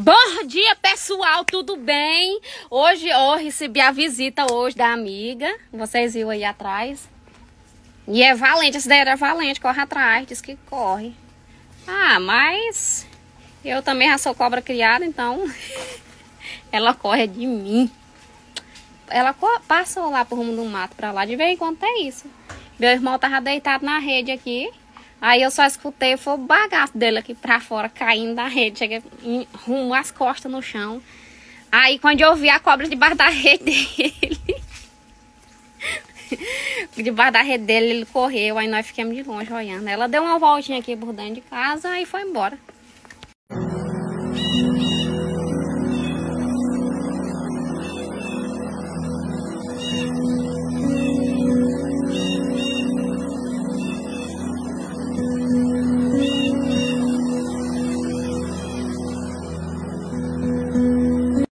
Bom dia, pessoal, tudo bem? Hoje eu recebi a visita hoje da amiga, vocês viram aí atrás. E é valente, essa daí era valente, corre atrás, diz que corre. Ah, mas eu também já sou cobra criada, então ela corre de mim. Ela passou lá pro rumo do mato pra lá, de vez em quando é isso. Meu irmão tava deitado na rede aqui, Aí eu só escutei, foi o bagaço dele aqui pra fora, caindo da rede. Cheguei rumo as costas no chão. Aí quando eu vi a cobra debaixo da rede dele. debaixo da rede dele, ele correu. Aí nós ficamos de longe olhando. Ela deu uma voltinha aqui por dentro de casa e foi embora.